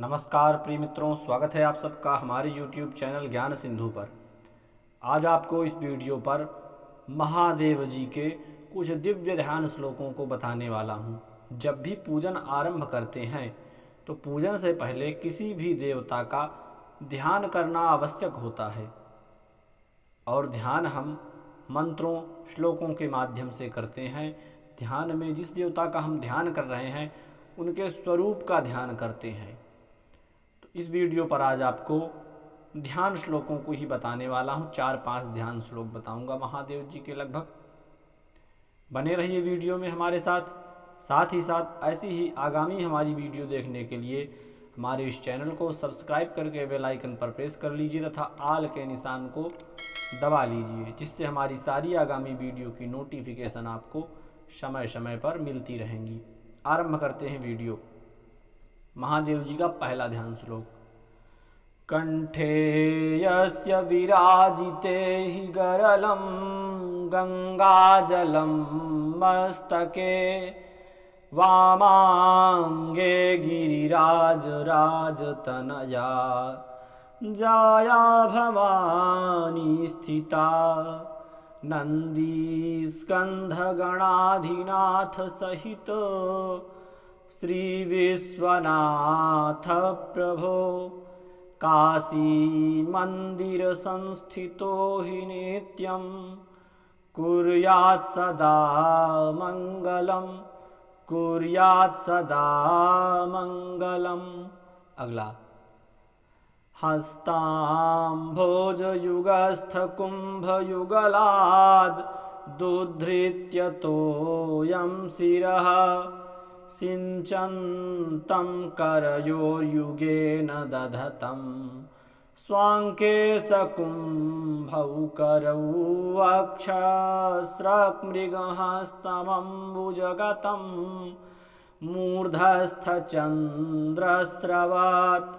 नमस्कार प्रिय मित्रों, स्वागत है आप सबका हमारे YouTube चैनल ज्ञान सिंधु पर। आज आपको इस वीडियो पर महादेव जी के कुछ दिव्य ध्यान श्लोकों को बताने वाला हूँ। जब भी पूजन आरंभ करते हैं तो पूजन से पहले किसी भी देवता का ध्यान करना आवश्यक होता है। और ध्यान हम मंत्रों, श्लोकों के माध्यम से करते हैं। ध्यान में जिस देवता का हम ध्यान कर रहे हैं, उनके स्वरूप का ध्यान करते हैं। इस वीडियो पर आज आपको ध्यान श्लोकों को ही बताने वाला हूँ। चार पाँच ध्यान श्लोक बताऊँगा महादेव जी के लगभग। बने रहिए वीडियो में हमारे साथ। साथ ही साथ ऐसी ही आगामी हमारी वीडियो देखने के लिए हमारे इस चैनल को सब्सक्राइब करके बेल आइकन पर प्रेस कर लीजिए तथा आल के निशान को दबा लीजिए, जिससे हमारी सारी आगामी वीडियो की नोटिफिकेशन आपको समय समय पर मिलती रहेंगी। आरंभ करते हैं वीडियो। महादेव जी का पहला ध्यान श्लोक। कंठे यस्य विराजिते हि गरलं गङ्गाजलं मस्तके, वामाङ्गे गिरिराजराजतनया जाया भवानी स्थिता नन्दीस्कन्धगणाधिनाथ सहित। श्रीविश्वनाथ प्रभो काशीमन्दिरसंस्थितो हि नित्यं कुर्यात् सदा मङ्गलम् कुर्यात् सदा मङ्गलम् अगला। हस्ताम्भोजयुगस्थकुम्भयुगलाद् दुधृत्यतोऽयं शिरः सिञ्चन्तं करयोर्युगेन दधतं। स्वाङ्के सकुम्भौ करौ अक्षस्रक्मृगहस्तमम्बुजगतं मूर्धस्थचन्द्रस्रवात्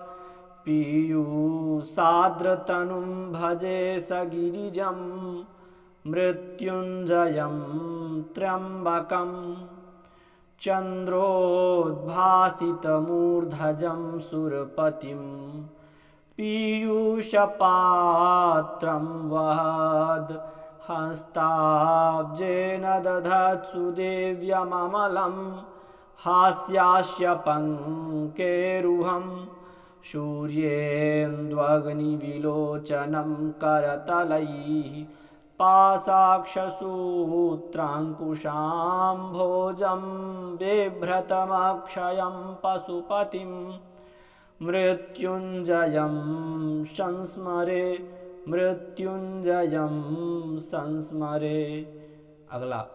पीयूसाद्रतनुं भजे स गिरिजं। मृत्युञ्जयं त्र्यम्बकम् चन्द्रोद्भासितमूर्धजं सुरपतिं पीयूषपात्रं वहद् हस्ताब्जेन दधत्सु देव्यममलं हास्यास्य पङ्केरुहं सूर्येन्द्वग्निविलोचनं करतलैः पासाक्षसूत्राङ्कुशाम्भोजं बिभ्रतमक्षयं पशुपतिं मृत्युञ्जयं संस्मरे मृत्युञ्जयं संस्मरे। अगला।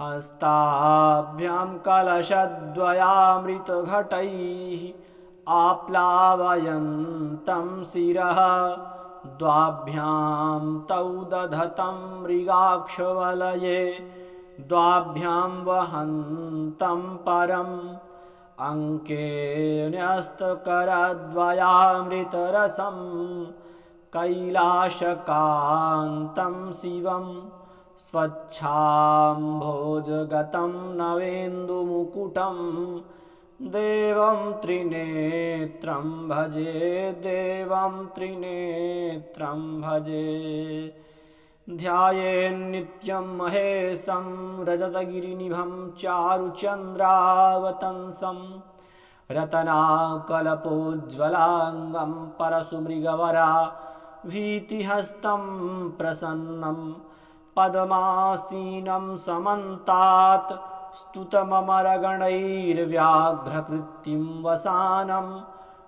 हस्ताभ्यां कलशद्वयामृतघटैः आप्लावयन्तं शिरः। द्वाभ्यां तौ दधतं मृगाक्षवलये द्वाभ्यां वहन्तं परम्। अङ्केन्यस्तकरद्वयामृतरसं कैलाशकान्तं शिवं स्वच्छाम्भोजगतं नवेन्दुमुकुटं देवं त्रिनेत्रं भजे देवं त्रिनेत्रं भजे। ध्यायेन्नित्यं महेशं रजतगिरिनिभं चारुचन्द्रावतंसं रतनाकलपोज्ज्वलाङ्गं परशुमृगवरा भीतिहस्तं प्रसन्नं पद्मासीनं समन्तात् स्तुतममरगणैर्व्याघ्रकृत्तिं वसानं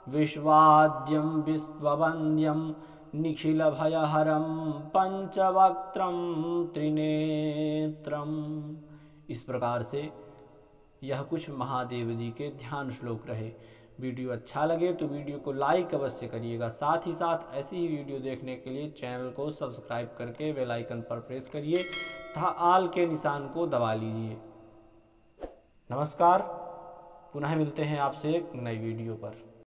विश्वाद्यं विश्ववन्द्यं निखिलभयहरं पंचवक्त्रं त्रिनेत्रम्। इस प्रकार से यह कुछ महादेव जी के ध्यान श्लोक रहे। वीडियो अच्छा लगे तो वीडियो को लाइक अवश्य करिएगा। साथ ही साथ ऐसी ही वीडियो देखने के लिए चैनल को सब्सक्राइब करके बेल आइकन पर प्रेस करिए। तथा आल के निशान को दबा लीजिए। नमस्कार। पुनः मिलते हैं आपसे एक नई वीडियो पर।